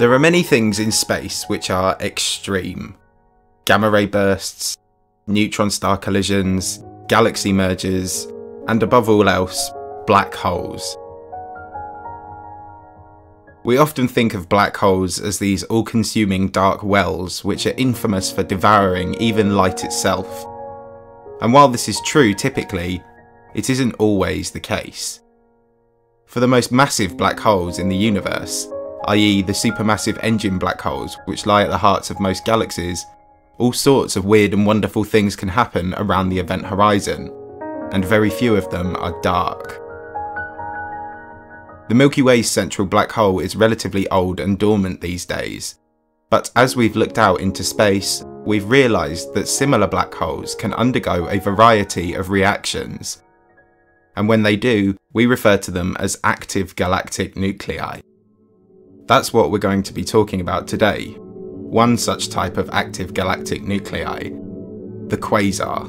There are many things in space which are extreme. Gamma ray bursts, neutron star collisions, galaxy mergers, and above all else, black holes. We often think of black holes as these all consuming dark wells which are infamous for devouring even light itself. And while this is true typically, it isn't always the case. For the most massive black holes in the universe, i.e., the supermassive engine black holes which lie at the hearts of most galaxies, all sorts of weird and wonderful things can happen around the event horizon, and very few of them are dark. The Milky Way's central black hole is relatively old and dormant these days, but as we've looked out into space, we've realised that similar black holes can undergo a variety of reactions. And when they do, we refer to them as active galactic nuclei. That's what we're going to be talking about today. One such type of active galactic nuclei, the quasar.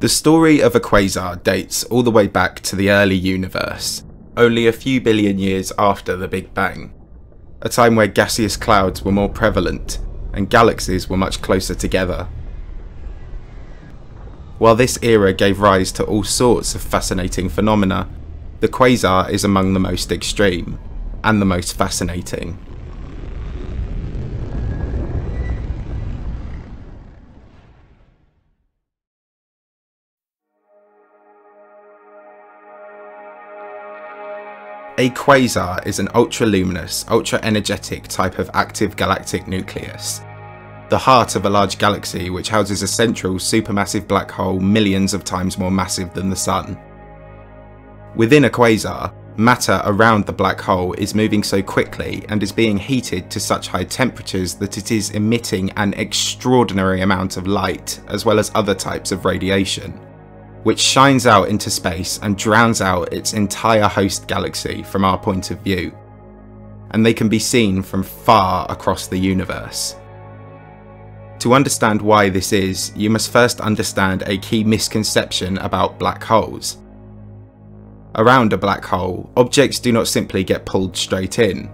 The story of a quasar dates all the way back to the early universe, only a few billion years after the Big Bang, a time where gaseous clouds were more prevalent and galaxies were much closer together. While this era gave rise to all sorts of fascinating phenomena, the quasar is among the most extreme and the most fascinating. A quasar is an ultra-luminous, ultra-energetic type of active galactic nucleus. The heart of a large galaxy which houses a central supermassive black hole millions of times more massive than the Sun. Within a quasar, matter around the black hole is moving so quickly and is being heated to such high temperatures that it is emitting an extraordinary amount of light as well as other types of radiation which shines out into space and drowns out its entire host galaxy from our point of view. And they can be seen from far across the universe. To understand why this is, you must first understand a key misconception about black holes. Around a black hole, objects do not simply get pulled straight in.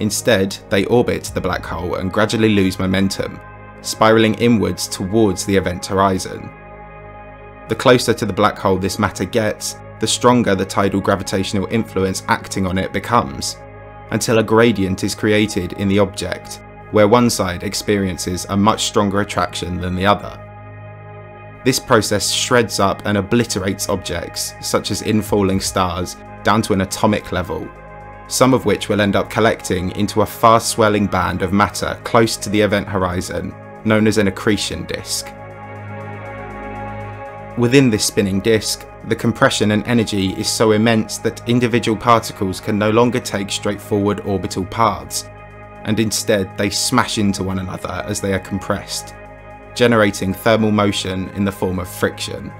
Instead, they orbit the black hole and gradually lose momentum, spiralling inwards towards the event horizon. The closer to the black hole this matter gets, the stronger the tidal gravitational influence acting on it becomes, until a gradient is created in the object, where one side experiences a much stronger attraction than the other. This process shreds up and obliterates objects, such as infalling stars, down to an atomic level, some of which will end up collecting into a fast swelling band of matter close to the event horizon, known as an accretion disk. Within this spinning disk, the compression and energy is so immense that individual particles can no longer take straightforward orbital paths, and instead they smash into one another as they are compressed, generating thermal motion in the form of friction.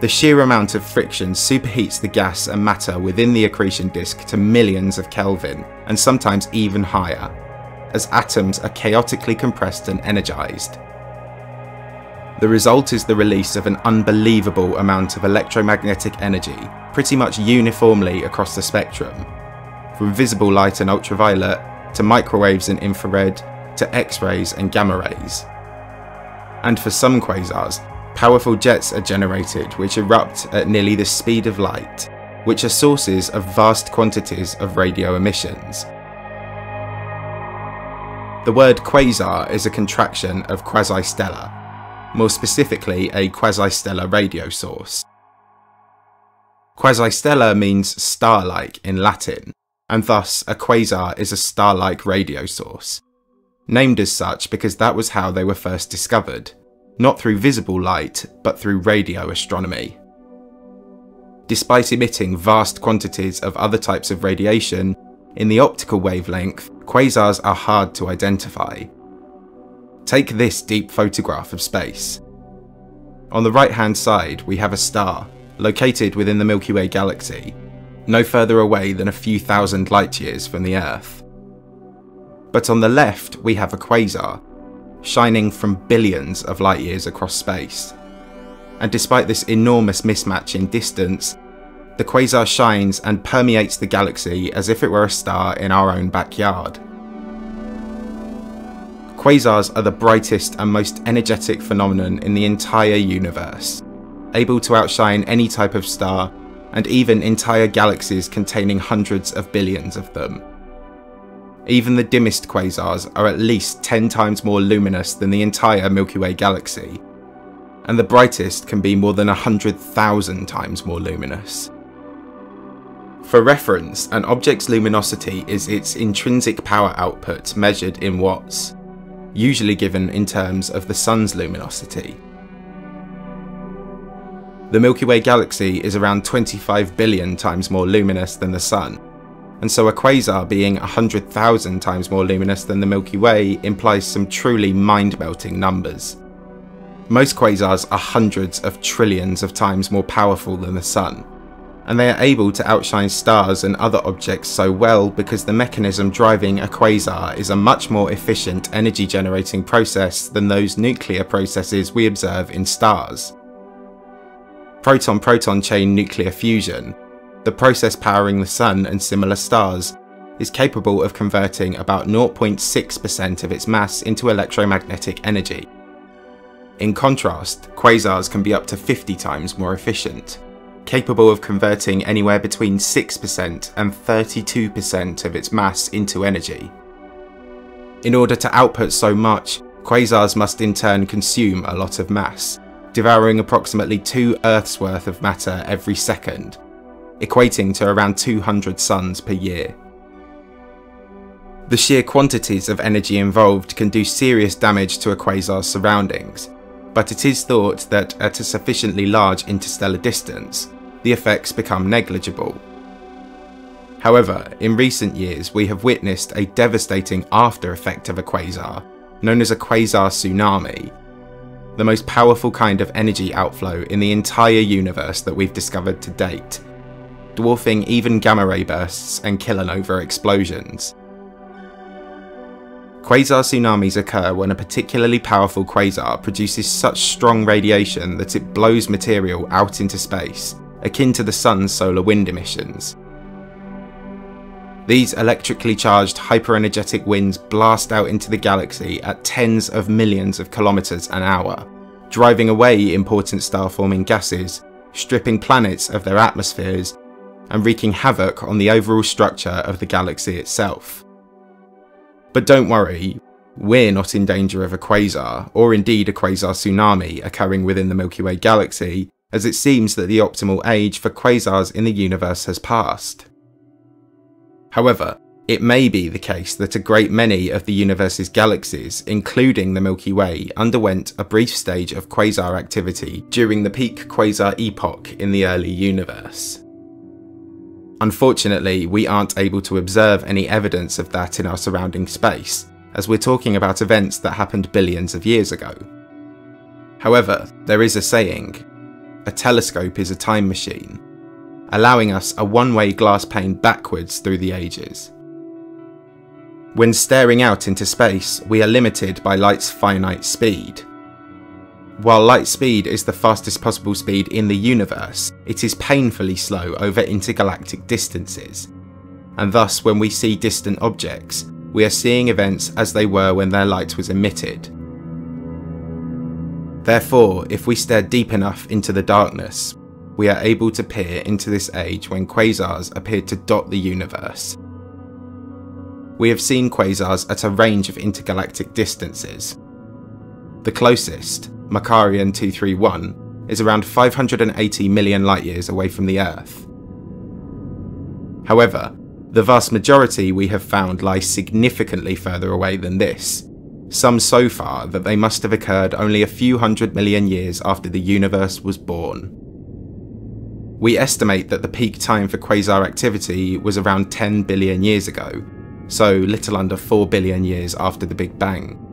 The sheer amount of friction superheats the gas and matter within the accretion disk to millions of Kelvin, and sometimes even higher, as atoms are chaotically compressed and energized, the result is the release of an unbelievable amount of electromagnetic energy, pretty much uniformly across the spectrum, from visible light and ultraviolet, to microwaves and infrared, to X-rays and gamma rays. And for some quasars, powerful jets are generated which erupt at nearly the speed of light, which are sources of vast quantities of radio emissions. The word quasar is a contraction of quasi-stellar, more specifically a quasi-stellar radio source. Quasi-stellar means star-like in Latin, and thus a quasar is a star-like radio source. Named as such because that was how they were first discovered, not through visible light, but through radio astronomy. Despite emitting vast quantities of other types of radiation, in the optical wavelength, quasars are hard to identify, Take this deep photograph of space. On the right hand side we have a star, located within the Milky Way galaxy, no further away than a few thousand light years from the Earth. But on the left, we have a quasar, shining from billions of light years across space. And despite this enormous mismatch in distance, the quasar shines and permeates the galaxy as if it were a star in our own backyard. Quasars are the brightest and most energetic phenomenon in the entire universe, able to outshine any type of star and even entire galaxies containing hundreds of billions of them. Even the dimmest quasars are at least 10 times more luminous than the entire Milky Way galaxy, and the brightest can be more than 100,000 times more luminous. For reference, an object's luminosity is its intrinsic power output measured in watts, usually given in terms of the Sun's luminosity. The Milky Way galaxy is around 25 billion times more luminous than the Sun, and so a quasar being 100,000 times more luminous than the Milky Way implies some truly mind-melting numbers. Most quasars are hundreds of trillions of times more powerful than the Sun, and they are able to outshine stars and other objects so well because the mechanism driving a quasar is a much more efficient energy generating process than those nuclear processes we observe in stars proton-proton chain nuclear fusion, the process powering the Sun and similar stars, is capable of converting about 0.6% of its mass into electromagnetic energy. In contrast, quasars can be up to 50 times more efficient, capable of converting anywhere between 6% and 32% of its mass into energy. In order to output so much, quasars must in turn consume a lot of mass, devouring approximately two Earth's worth of matter every second, equating to around 200 suns per year. The sheer quantities of energy involved can do serious damage to a quasar's surroundings, but it is thought that at a sufficiently large interstellar distance, the effects become negligible. However, in recent years we have witnessed a devastating after effect of a quasar, known as a quasar tsunami, the most powerful kind of energy outflow in the entire universe that we've discovered to date, dwarfing even gamma ray bursts and kilonova explosions. Quasar tsunamis occur when a particularly powerful quasar produces such strong radiation that it blows material out into space, akin to the sun's solar wind emissions. These electrically charged hyperenergetic winds blast out into the galaxy at tens of millions of kilometres an hour, driving away important star-forming gases, stripping planets of their atmospheres, and wreaking havoc on the overall structure of the galaxy itself. But don't worry, we're not in danger of a quasar, or indeed a quasar tsunami occurring within the Milky Way galaxy, as it seems that the optimal age for quasars in the universe has passed. However, it may be the case that a great many of the universe's galaxies, including the Milky Way, underwent a brief stage of quasar activity during the peak quasar epoch in the early universe. Unfortunately, we aren't able to observe any evidence of that in our surrounding space, as we're talking about events that happened billions of years ago. However, there is a saying, a telescope is a time machine, allowing us a one-way glass pane backwards through the ages. When staring out into space, we are limited by light's finite speed. While light speed is the fastest possible speed in the universe, it is painfully slow over intergalactic distances, and thus when we see distant objects, we are seeing events as they were when their light was emitted. Therefore, if we stare deep enough into the darkness, we are able to peer into this age when quasars appeared to dot the universe. We have seen quasars at a range of intergalactic distances. The closest, Markarian 231, is around 580 million light years away from the Earth. However, the vast majority we have found lie significantly further away than this, some so far that they must have occurred only a few hundred million years after the universe was born. We estimate that the peak time for quasar activity was around 10 billion years ago, so little under 4 billion years after the Big Bang.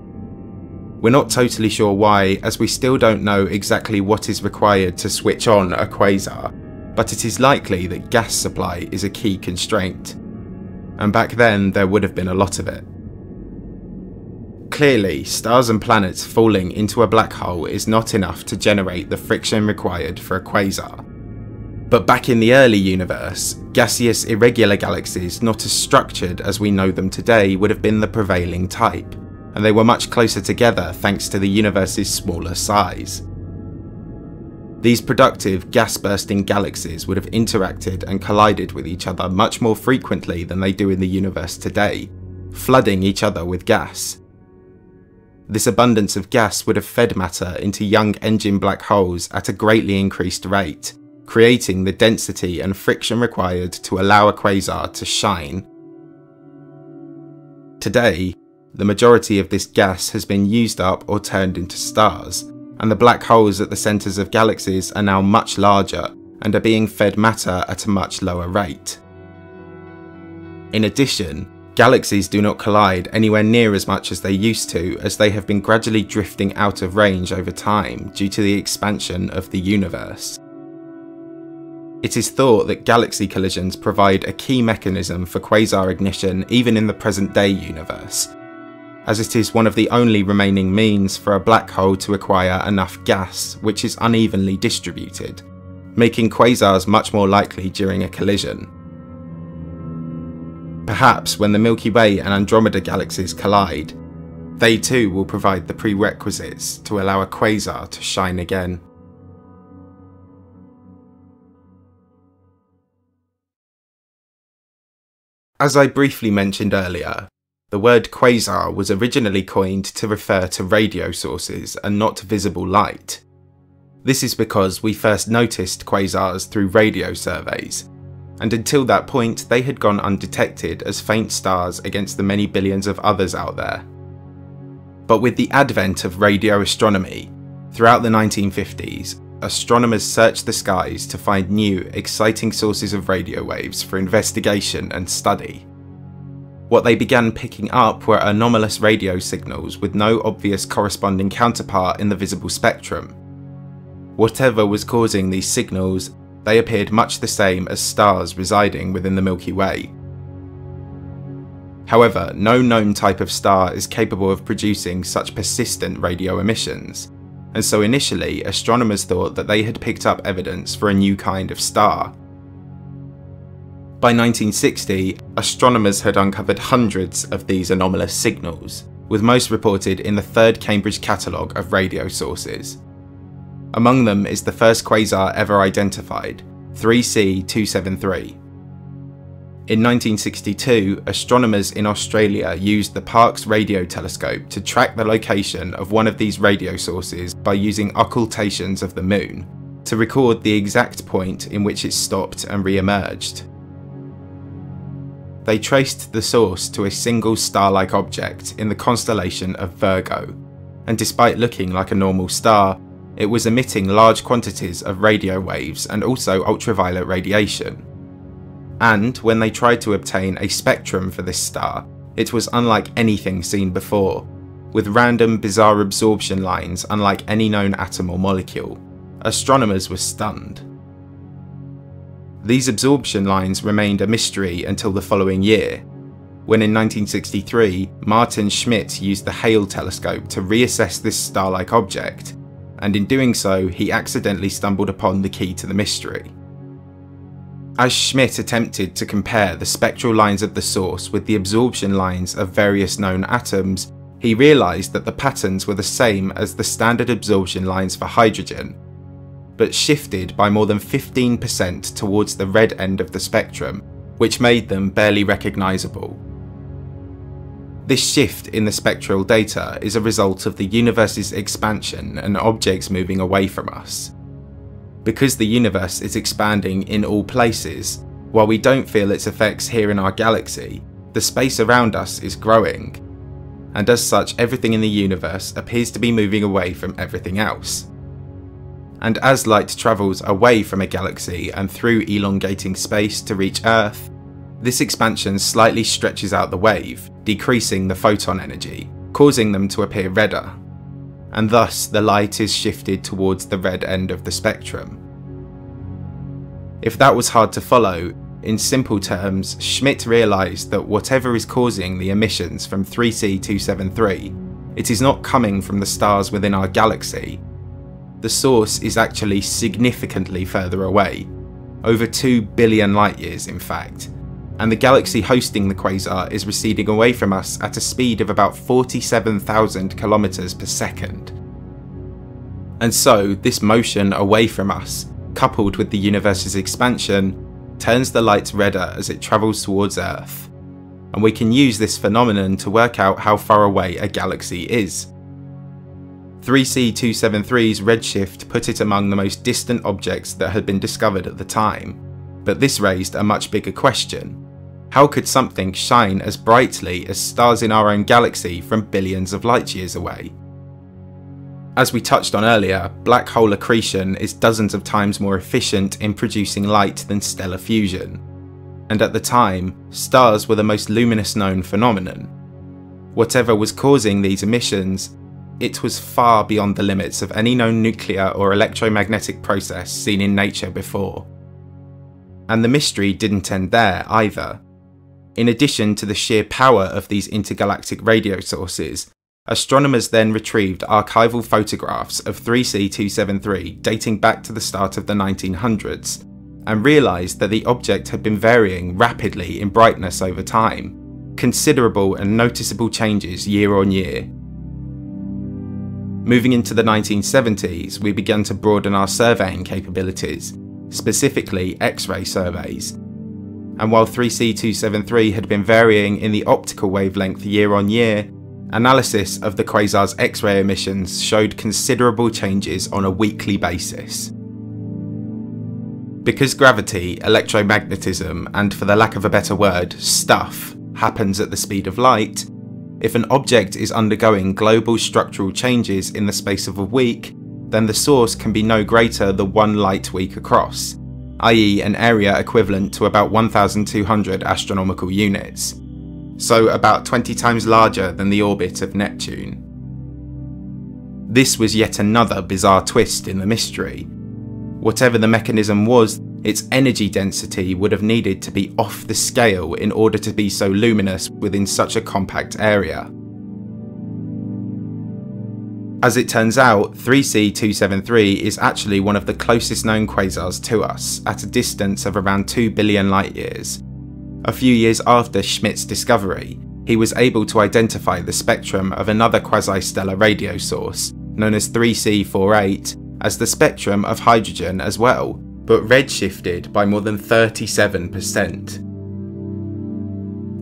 We're not totally sure why, as we still don't know exactly what is required to switch on a quasar, but it is likely that gas supply is a key constraint. And back then, there would have been a lot of it. Clearly, stars and planets falling into a black hole is not enough to generate the friction required for a quasar. But back in the early universe, gaseous irregular galaxies not as structured as we know them today would have been the prevailing type, and they were much closer together thanks to the universe's smaller size. These productive gas-bursting galaxies would have interacted and collided with each other much more frequently than they do in the universe today, flooding each other with gas. This abundance of gas would have fed matter into young engine black holes at a greatly increased rate, creating the density and friction required to allow a quasar to shine. Today, the majority of this gas has been used up or turned into stars, and the black holes at the centres of galaxies are now much larger and are being fed matter at a much lower rate. In addition, galaxies do not collide anywhere near as much as they used to as they have been gradually drifting out of range over time due to the expansion of the universe. It is thought that galaxy collisions provide a key mechanism for quasar ignition even in the present day universe, as it is one of the only remaining means for a black hole to acquire enough gas which is unevenly distributed, making quasars much more likely during a collision. Perhaps when the Milky Way and Andromeda galaxies collide, they too will provide the prerequisites to allow a quasar to shine again. As I briefly mentioned earlier, the word quasar was originally coined to refer to radio sources and not visible light. This is because we first noticed quasars through radio surveys, and until that point they had gone undetected as faint stars against the many billions of others out there. But with the advent of radio astronomy, throughout the 1950s, astronomers searched the skies to find new, exciting sources of radio waves for investigation and study. What they began picking up were anomalous radio signals with no obvious corresponding counterpart in the visible spectrum. Whatever was causing these signals, they appeared much the same as stars residing within the Milky Way. However, no known type of star is capable of producing such persistent radio emissions, and so initially astronomers thought that they had picked up evidence for a new kind of star. By 1960, astronomers had uncovered hundreds of these anomalous signals, with most reported in the third Cambridge catalogue of radio sources. Among them is the first quasar ever identified, 3C273, in 1962, astronomers in Australia used the Parkes radio telescope to track the location of one of these radio sources by using occultations of the moon, to record the exact point in which it stopped and re-emerged. They traced the source to a single star-like object in the constellation of Virgo, and despite looking like a normal star, it was emitting large quantities of radio waves and also ultraviolet radiation and when they tried to obtain a spectrum for this star, it was unlike anything seen before, with random bizarre absorption lines unlike any known atom or molecule. Astronomers were stunned. These absorption lines remained a mystery until the following year, when in 1963 Maarten Schmidt used the Hale telescope to reassess this star-like object, and in doing so he accidentally stumbled upon the key to the mystery. As Schmidt attempted to compare the spectral lines of the source with the absorption lines of various known atoms, he realised that the patterns were the same as the standard absorption lines for hydrogen, but shifted by more than 15% towards the red end of the spectrum, which made them barely recognisable. This shift in the spectral data is a result of the universe's expansion and objects moving away from us. Because the universe is expanding in all places, while we don't feel its effects here in our galaxy, the space around us is growing. And as such, everything in the universe appears to be moving away from everything else. And as light travels away from a galaxy and through elongating space to reach Earth, this expansion slightly stretches out the wave, decreasing the photon energy, causing them to appear redder and thus the light is shifted towards the red end of the spectrum. If that was hard to follow, in simple terms, Schmidt realised that whatever is causing the emissions from 3C273, it is not coming from the stars within our galaxy. The source is actually significantly further away, over 2 billion light years in fact, and the galaxy hosting the quasar is receding away from us at a speed of about 47,000 kilometers per second. And so, this motion away from us, coupled with the universe's expansion, turns the light redder as it travels towards Earth. And we can use this phenomenon to work out how far away a galaxy is. 3C273's redshift put it among the most distant objects that had been discovered at the time, but this raised a much bigger question. How could something shine as brightly as stars in our own galaxy from billions of light years away? As we touched on earlier, black hole accretion is dozens of times more efficient in producing light than stellar fusion. And at the time, stars were the most luminous known phenomenon. Whatever was causing these emissions, it was far beyond the limits of any known nuclear or electromagnetic process seen in nature before. And the mystery didn't end there either. In addition to the sheer power of these intergalactic radio sources, Astronomers then retrieved archival photographs of 3C273 dating back to the start of the 1900s and realised that the object had been varying rapidly in brightness over time, considerable and noticeable changes year on year. Moving into the 1970s, we began to broaden our surveying capabilities, specifically X-ray surveys. And while 3C273 had been varying in the optical wavelength year on year, Analysis of the quasar's X-ray emissions showed considerable changes on a weekly basis. Because gravity, electromagnetism, and for the lack of a better word, stuff, happens at the speed of light, if an object is undergoing global structural changes in the space of a week, then the source can be no greater than one light week across, i.e. an area equivalent to about 1200 astronomical units so about 20 times larger than the orbit of Neptune. This was yet another bizarre twist in the mystery. Whatever the mechanism was, its energy density would have needed to be off the scale in order to be so luminous within such a compact area. As it turns out, 3C273 is actually one of the closest known quasars to us, at a distance of around 2 billion light years, a few years after Schmidt's discovery, he was able to identify the spectrum of another quasi-stellar radio source, known as 3C48, as the spectrum of hydrogen as well, but redshifted by more than 37%.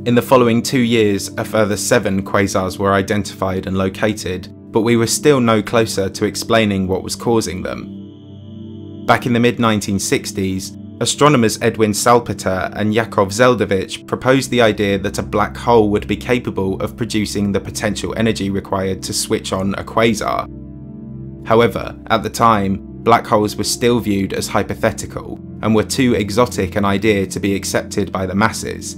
In the following two years, a further seven quasars were identified and located, but we were still no closer to explaining what was causing them. Back in the mid 1960s, Astronomers Edwin Salpeter and Yakov Zeldovich proposed the idea that a black hole would be capable of producing the potential energy required to switch on a quasar. However, at the time, black holes were still viewed as hypothetical and were too exotic an idea to be accepted by the masses.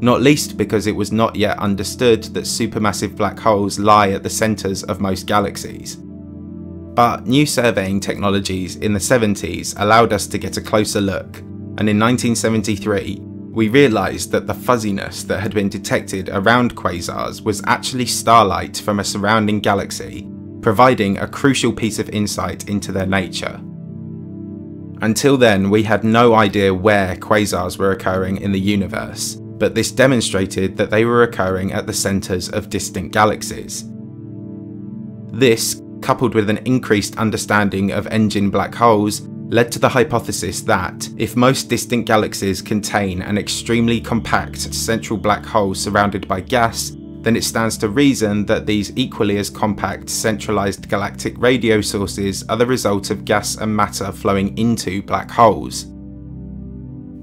Not least because it was not yet understood that supermassive black holes lie at the centres of most galaxies. But new surveying technologies in the 70s allowed us to get a closer look, and in 1973, we realised that the fuzziness that had been detected around quasars was actually starlight from a surrounding galaxy, providing a crucial piece of insight into their nature. Until then, we had no idea where quasars were occurring in the universe, but this demonstrated that they were occurring at the centres of distant galaxies. This coupled with an increased understanding of engine black holes, led to the hypothesis that, if most distant galaxies contain an extremely compact central black hole surrounded by gas, then it stands to reason that these equally as compact centralized galactic radio sources are the result of gas and matter flowing into black holes.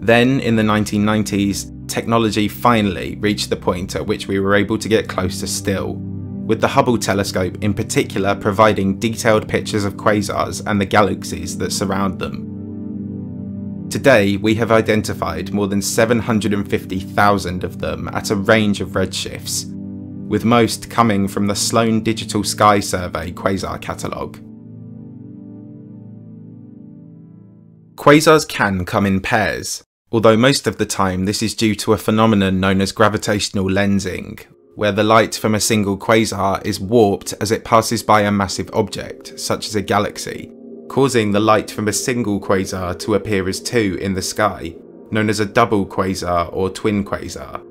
Then, in the 1990s, technology finally reached the point at which we were able to get closer still, with the Hubble telescope in particular providing detailed pictures of quasars and the galaxies that surround them. Today, we have identified more than 750,000 of them at a range of redshifts, with most coming from the Sloan Digital Sky Survey quasar catalogue. Quasars can come in pairs, although most of the time this is due to a phenomenon known as gravitational lensing, where the light from a single quasar is warped as it passes by a massive object, such as a galaxy, causing the light from a single quasar to appear as two in the sky, known as a double quasar or twin quasar.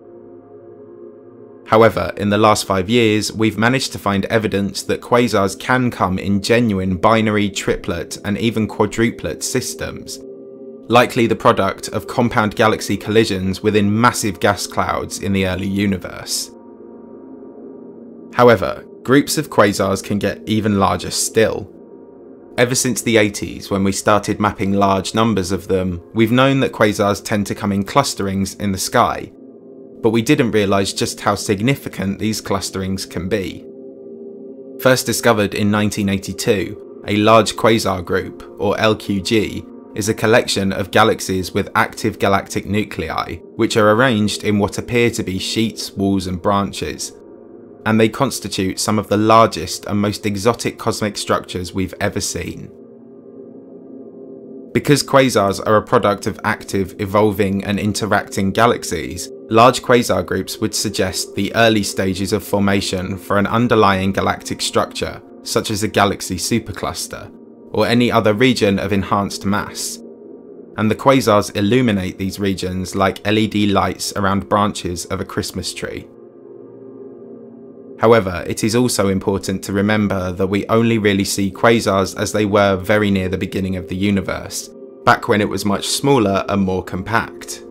However, in the last five years, we've managed to find evidence that quasars can come in genuine binary, triplet, and even quadruplet systems, likely the product of compound galaxy collisions within massive gas clouds in the early universe. However, groups of quasars can get even larger still. Ever since the 80s, when we started mapping large numbers of them, we've known that quasars tend to come in clusterings in the sky, but we didn't realise just how significant these clusterings can be. First discovered in 1982, a large quasar group, or LQG, is a collection of galaxies with active galactic nuclei, which are arranged in what appear to be sheets, walls and branches, and they constitute some of the largest and most exotic cosmic structures we've ever seen. Because quasars are a product of active, evolving and interacting galaxies, large quasar groups would suggest the early stages of formation for an underlying galactic structure, such as a galaxy supercluster, or any other region of enhanced mass. And the quasars illuminate these regions like LED lights around branches of a Christmas tree. However, it is also important to remember that we only really see quasars as they were very near the beginning of the universe, back when it was much smaller and more compact.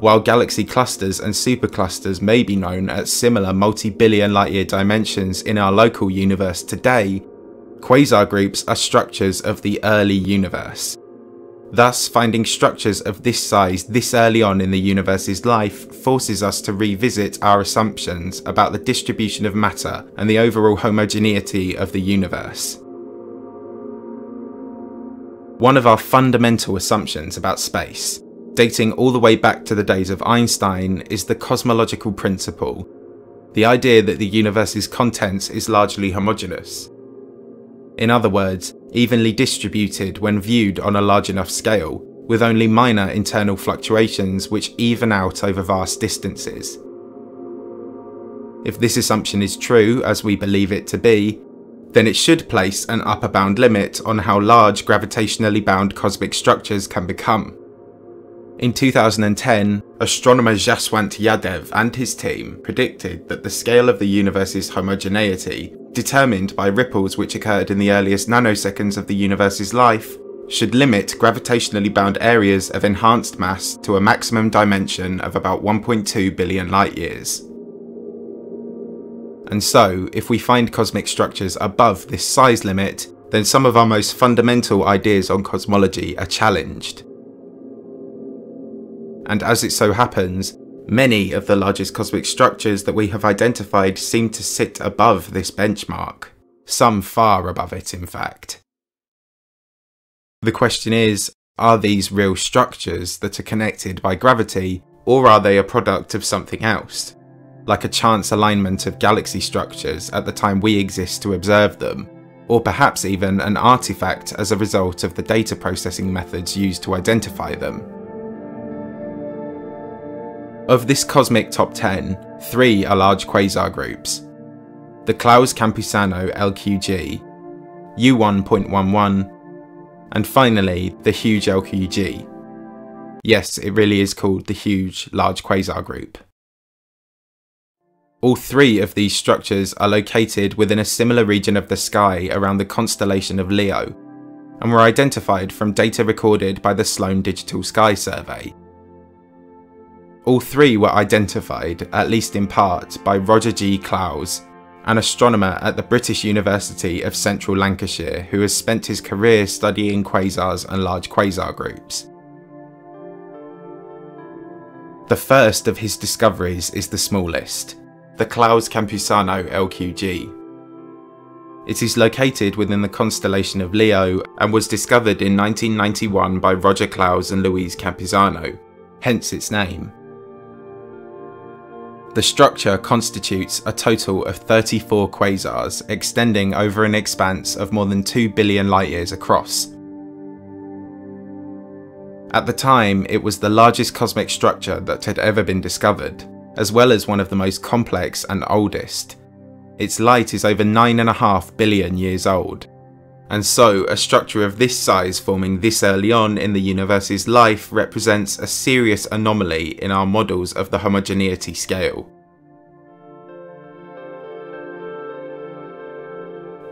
While galaxy clusters and superclusters may be known at similar multi-billion light year dimensions in our local universe today, quasar groups are structures of the early universe, Thus, finding structures of this size this early on in the universe's life forces us to revisit our assumptions about the distribution of matter and the overall homogeneity of the universe. One of our fundamental assumptions about space, dating all the way back to the days of Einstein, is the cosmological principle, the idea that the universe's contents is largely homogeneous. In other words, evenly distributed when viewed on a large enough scale, with only minor internal fluctuations which even out over vast distances. If this assumption is true, as we believe it to be, then it should place an upper bound limit on how large gravitationally bound cosmic structures can become. In 2010, astronomer Jaswant Yadav and his team predicted that the scale of the universe's homogeneity determined by ripples which occurred in the earliest nanoseconds of the universe's life, should limit gravitationally bound areas of enhanced mass to a maximum dimension of about 1.2 billion light years. And so, if we find cosmic structures above this size limit, then some of our most fundamental ideas on cosmology are challenged. And as it so happens, Many of the largest cosmic structures that we have identified seem to sit above this benchmark, some far above it in fact. The question is, are these real structures that are connected by gravity, or are they a product of something else? Like a chance alignment of galaxy structures at the time we exist to observe them, or perhaps even an artifact as a result of the data processing methods used to identify them. Of this cosmic top 10, three are large quasar groups. The Clowes Campusano LQG, U1.11, and finally the huge LQG. Yes, it really is called the Huge Large Quasar Group. All three of these structures are located within a similar region of the sky around the constellation of Leo, and were identified from data recorded by the Sloan Digital Sky Survey. All three were identified, at least in part, by Roger G. Clowes, an astronomer at the British University of Central Lancashire who has spent his career studying quasars and large quasar groups. The first of his discoveries is the smallest, the Clowes Campusano LQG. It is located within the constellation of Leo and was discovered in 1991 by Roger Clowes and Luis Campusano, hence its name. The structure constitutes a total of 34 quasars extending over an expanse of more than 2 billion light years across. At the time, it was the largest cosmic structure that had ever been discovered, as well as one of the most complex and oldest. Its light is over 9.5 billion years old. And so, a structure of this size forming this early on in the universe's life represents a serious anomaly in our models of the homogeneity scale.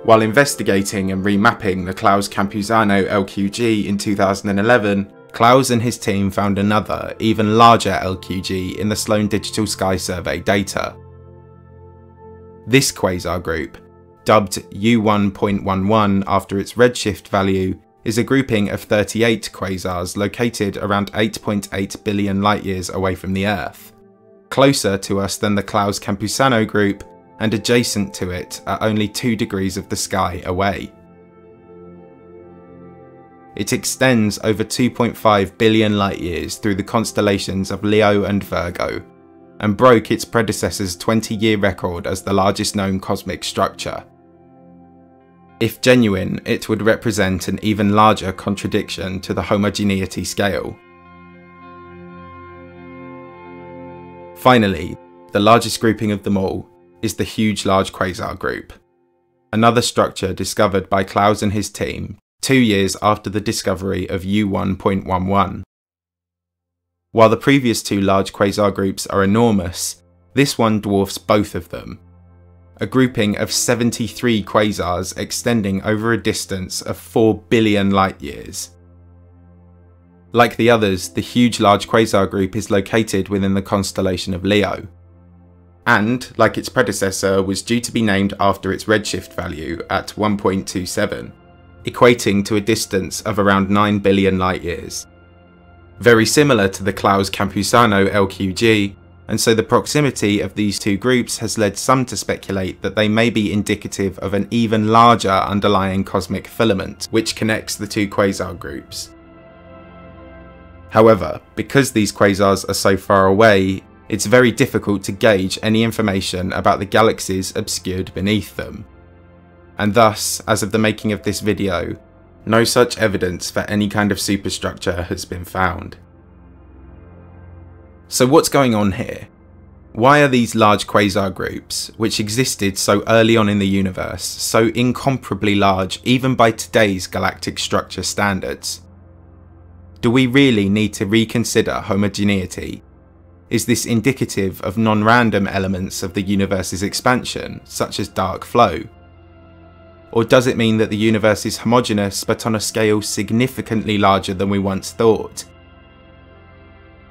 While investigating and remapping the Clowes Campusano LQG in 2011, Clowes and his team found another, even larger LQG in the Sloan Digital Sky Survey data. This quasar group, dubbed U1.11 after its redshift value, is a grouping of 38 quasars located around 8.8 billion light years away from the Earth, closer to us than the Clowes Campusano group and adjacent to it at only 2 degrees of the sky away. It extends over 2.5 billion light years through the constellations of Leo and Virgo, and broke its predecessor's 20 year record as the largest known cosmic structure. If genuine, it would represent an even larger contradiction to the homogeneity scale. Finally, the largest grouping of them all is the Huge Large Quasar Group, another structure discovered by Clowes and his team two years after the discovery of U1.11. While the previous two large quasar groups are enormous, this one dwarfs both of them. A grouping of 73 quasars extending over a distance of 4 billion light years. Like the others, the huge large quasar group is located within the constellation of Leo. And, like its predecessor, was due to be named after its redshift value at 1.27 equating to a distance of around 9 billion light years. Very similar to the Clowes Campusano LQG, and so the proximity of these two groups has led some to speculate that they may be indicative of an even larger underlying cosmic filament which connects the two quasar groups. However, because these quasars are so far away, it's very difficult to gauge any information about the galaxies obscured beneath them and thus, as of the making of this video, no such evidence for any kind of superstructure has been found. So what's going on here? Why are these large quasar groups, which existed so early on in the universe, so incomparably large even by today's galactic structure standards? Do we really need to reconsider homogeneity? Is this indicative of non-random elements of the universe's expansion, such as dark flow, or does it mean that the universe is homogeneous but on a scale significantly larger than we once thought?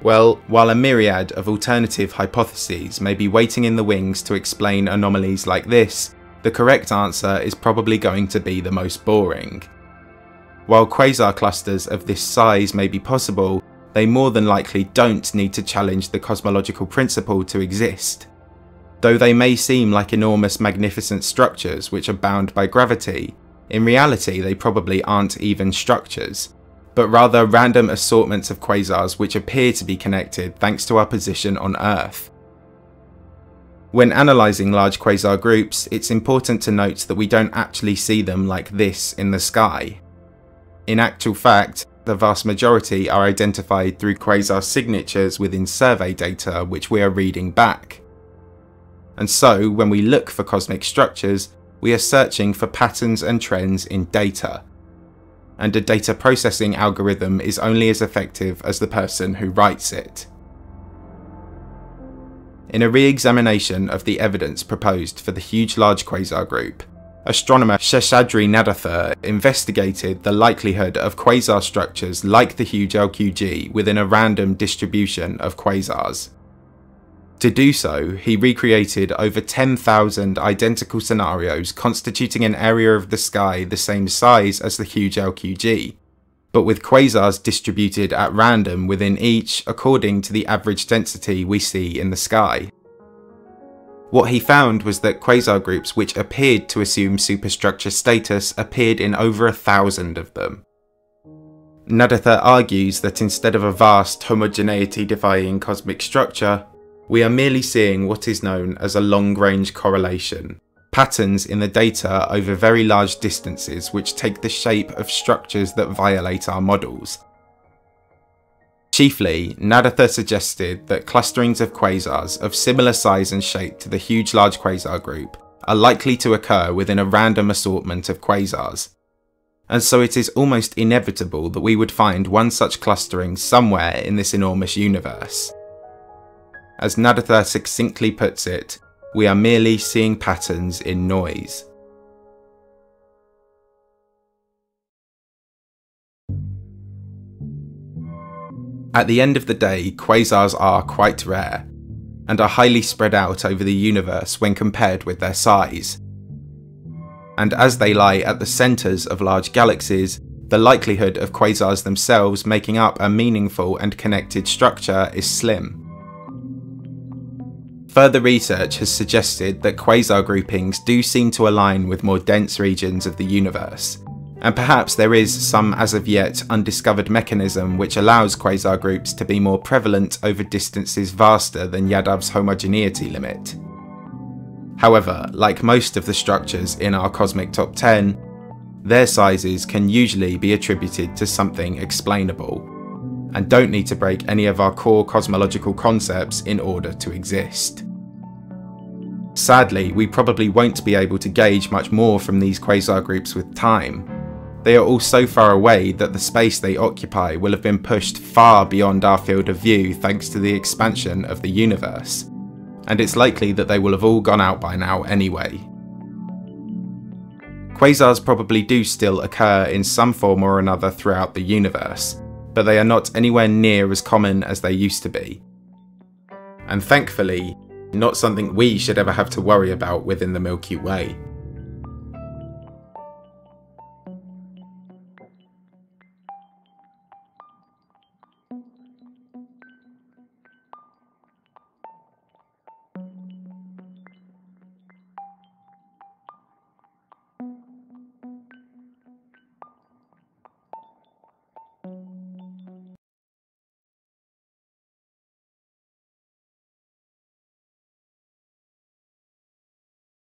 Well, while a myriad of alternative hypotheses may be waiting in the wings to explain anomalies like this, the correct answer is probably going to be the most boring. While quasar clusters of this size may be possible, they more than likely don't need to challenge the cosmological principle to exist. Though they may seem like enormous magnificent structures which are bound by gravity, in reality they probably aren't even structures, but rather random assortments of quasars which appear to be connected thanks to our position on Earth. When analysing large quasar groups, it's important to note that we don't actually see them like this in the sky. In actual fact, the vast majority are identified through quasar signatures within survey data which we are reading back. And so, when we look for cosmic structures, we are searching for patterns and trends in data. And a data processing algorithm is only as effective as the person who writes it. In a re-examination of the evidence proposed for the Huge Large Quasar Group, astronomer Sheshadri Nadathur investigated the likelihood of quasar structures like the huge LQG within a random distribution of quasars. To do so, he recreated over 10,000 identical scenarios constituting an area of the sky the same size as the huge LQG, but with quasars distributed at random within each according to the average density we see in the sky. What he found was that quasar groups which appeared to assume superstructure status appeared in over a thousand of them. Nadathur argues that instead of a vast homogeneity defying cosmic structure, we are merely seeing what is known as a long-range correlation, patterns in the data over very large distances which take the shape of structures that violate our models. Chiefly, Nadathur suggested that clusterings of quasars of similar size and shape to the huge large quasar group are likely to occur within a random assortment of quasars, and so it is almost inevitable that we would find one such clustering somewhere in this enormous universe. As Nadathur succinctly puts it, we are merely seeing patterns in noise. At the end of the day, quasars are quite rare, and are highly spread out over the universe when compared with their size. And as they lie at the centres of large galaxies, the likelihood of quasars themselves making up a meaningful and connected structure is slim. Further research has suggested that quasar groupings do seem to align with more dense regions of the universe, and perhaps there is some as of yet undiscovered mechanism which allows quasar groups to be more prevalent over distances vaster than Yadav's homogeneity limit. However, like most of the structures in our cosmic top 10, their sizes can usually be attributed to something explainable, and don't need to break any of our core cosmological concepts in order to exist. Sadly, we probably won't be able to gauge much more from these quasar groups with time, they are all so far away that the space they occupy will have been pushed far beyond our field of view thanks to the expansion of the universe, and it's likely that they will have all gone out by now anyway. Quasars probably do still occur in some form or another throughout the universe, but they are not anywhere near as common as they used to be. And thankfully, not something we should ever have to worry about within the Milky Way.